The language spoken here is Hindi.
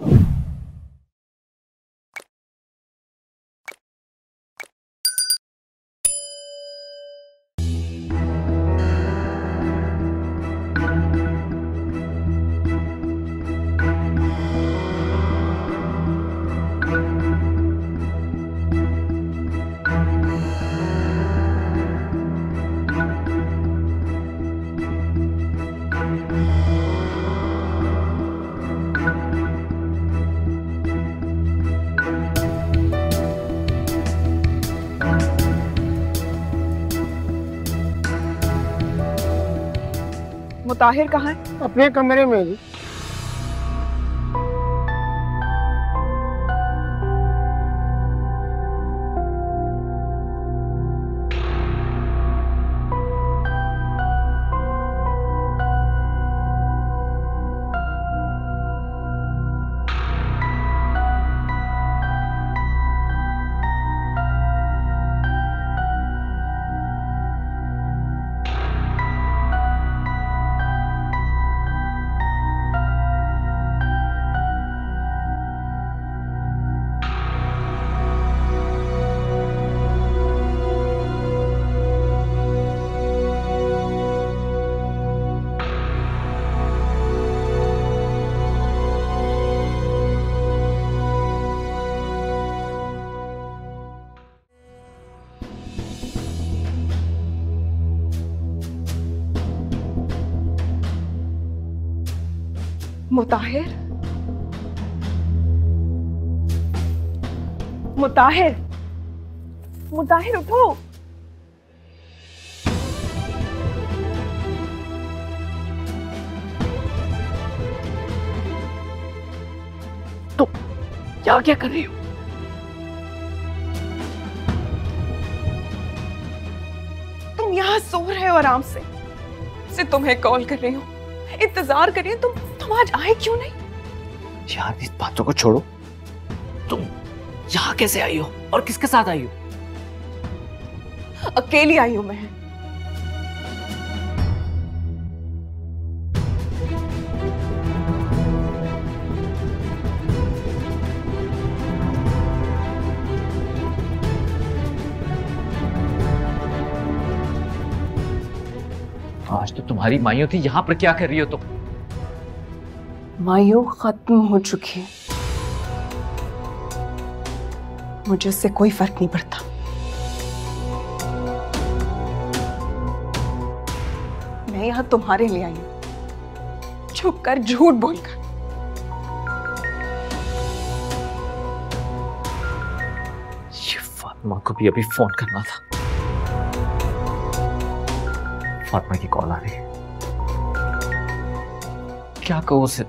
you मुताहिर कहाँ है? अपने कमरे में जी। मुताहिर? मुताहिर? मुताहिर उठो। तो क्या क्या कर रही हो? तुम यहाँ सो रहे हो आराम से। से तुम्हें कॉल कर रही हूँ। इंतज़ार कर रही हूँ। तुम तुम आज आए क्यों नहीं? यार इस बातों को छोड़ो। तुम यहाँ कैसे आई हो और किसके साथ आई हो? अकेली आई हूँ मैं। आज तो तुम्हारी माइयों थी यहाँ पर क्या कर रही हो तुम? मायू खत्म हो चुकी है। मुझे उससे कोई फ़र्क नहीं पड़ता। मैं यहाँ तुम्हारे लिए आई हूँ। छुप कर झूठ बोलकर। फातिमा को भी अभी फ़ोन करना था। फातिमा की कॉल आ रही है। क्या कहो उसे?